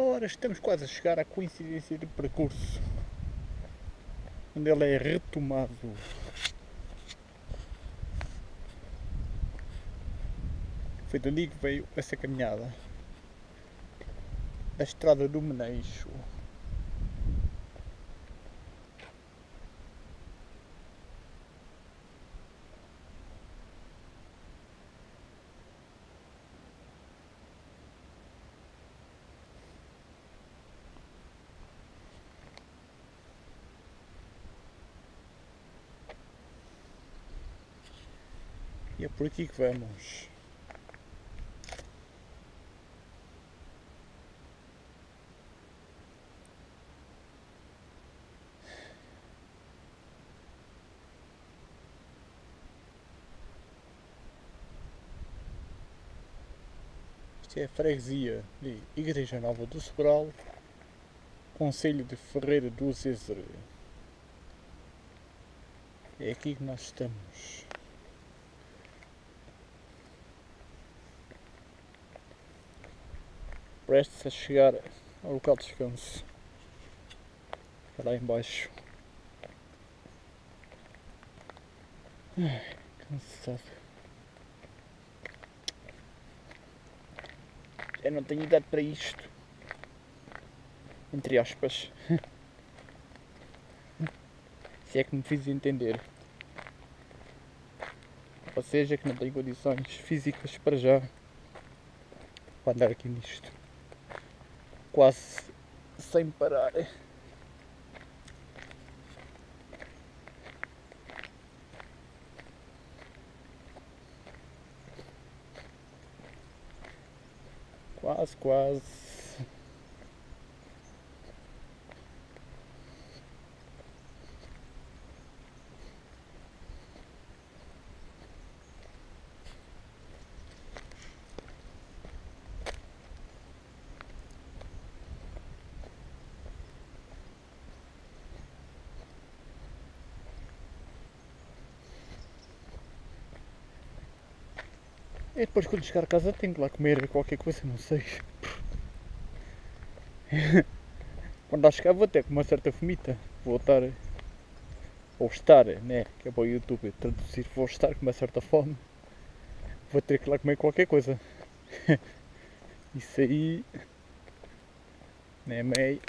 Ora, estamos quase a chegar à coincidência de percurso onde ele é retomado. Foi dali que veio essa caminhada da estrada do Meneixo. E é por aqui que vamos. Isto é a freguesia de Igreja Nova do Sobral, Conselho de Ferreira do César. É aqui que nós estamos. Prestes a chegar ao local de descanso. É lá embaixo. Ai, cansado. Eu não tenho idade para isto. Entre aspas. Se é que me fiz entender. Ou seja, que não tenho condições físicas para já para andar aqui nisto quase sem parar. Quase, quase. E depois quando chegar a casa tenho que lá comer qualquer coisa, não sei. quando lá chegar vou ter com uma certa fomita. Vou estar. Ou estar, né? Que é para o YouTube traduzir. Vou estar com uma certa fome. Vou ter que lá comer qualquer coisa. Isso aí. Nem é meio.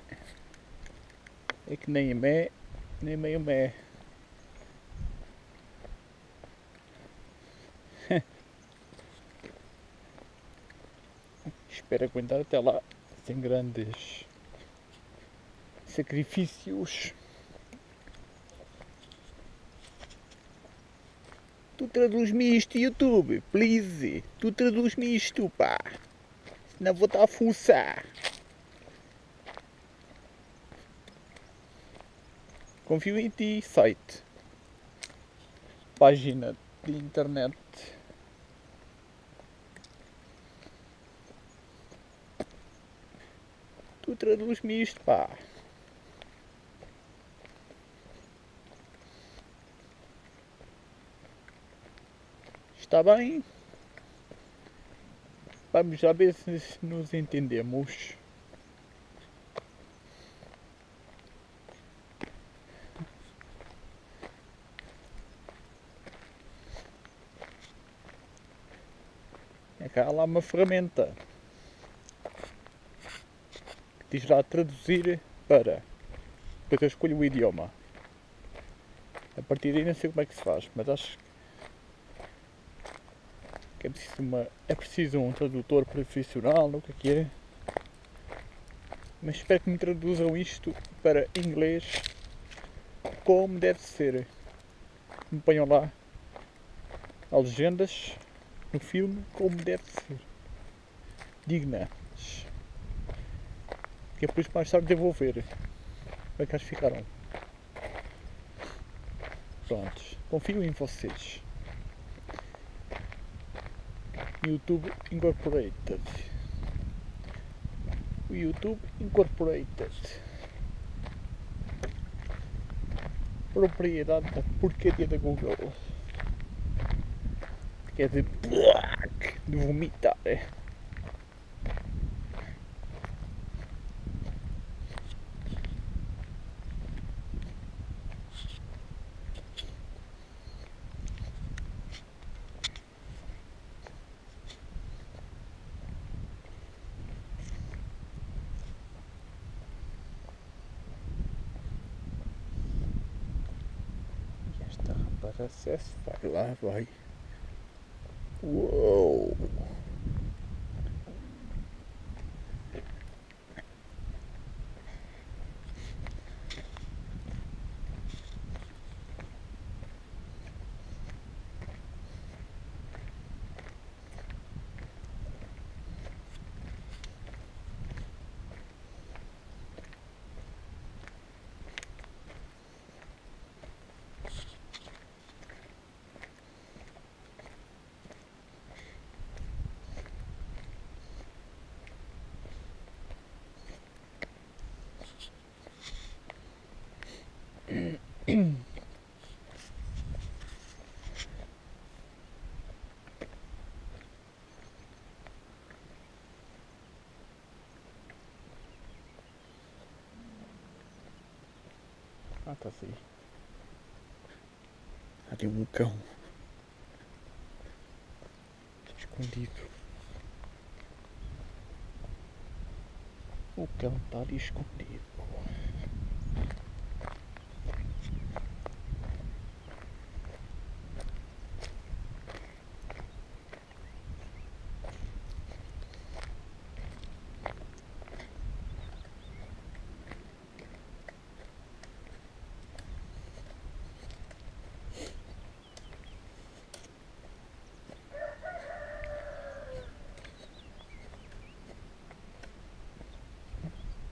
É que nem é meio, nem meio meio. Espero aguentar até lá sem grandes sacrifícios. Tu traduz-me isto, YouTube, please. Tu traduz-me isto, pá. Senão vou estar a fuçar. Confio em ti, site. Página de internet. Tu traduz-me isto, pá. Está bem? Vamos já ver se nos entendemos. É cá lá uma ferramenta diz lá traduzir para. Depois eu escolho o idioma. A partir daí não sei como é que se faz, mas acho que é preciso, uma, é preciso um tradutor profissional, o que é que é. Mas espero que me traduzam isto para inglês como deve ser. Me ponham lá as legendas no filme como deve ser. Digna que depois mais tarde devolver. Como é que elas ficaram? Prontos, confio em vocês. YouTube Incorporated. O YouTube Incorporated. Propriedade da porcaria da Google. Que é de, de vomitar. That's just this? Lovely. Whoa. Ah, tá assim. Ali um cão. Tá escondido. O cão tá ali escondido.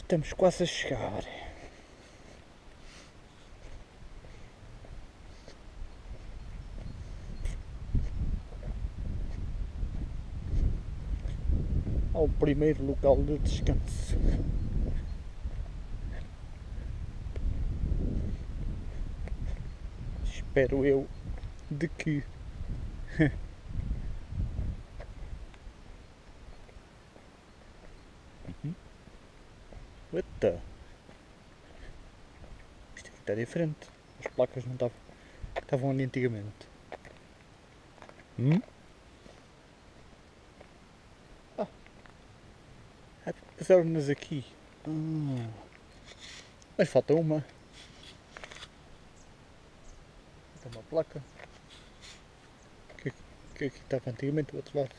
Estamos quase a chegar. Ao primeiro local de descanso. Espero eu de que Eita! Isto aqui está diferente. As placas não estavam. estavam ali antigamente. Hum? Ah! Passaram-nas aqui. Ah. Mas falta uma. Falta uma placa. Que, que aqui estava antigamente do outro lado.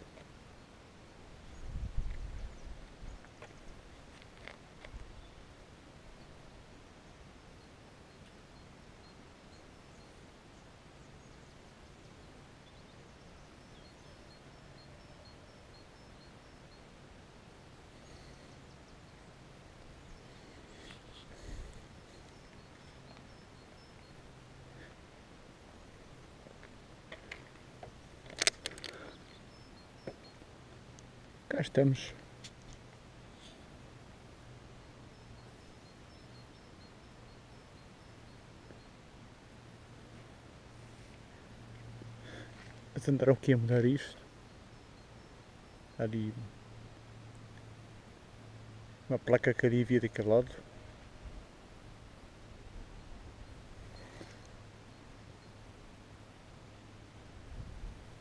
Cá estamos. Andaram aqui a mudar isto. Ali uma placa que havia daquele lado.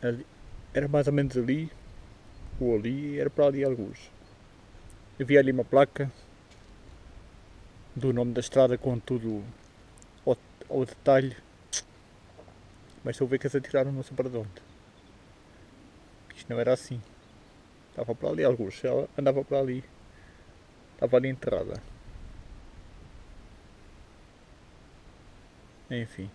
Ali, era mais ou menos ali ou ali, era para ali alguns. Havia ali uma placa do nome da estrada com tudo ao, ao detalhe. Começo a ver que eles atiraram não sei para onde. Isto não era assim. Estava para ali alguns, ela andava para ali. Estava ali enterrada. Enfim.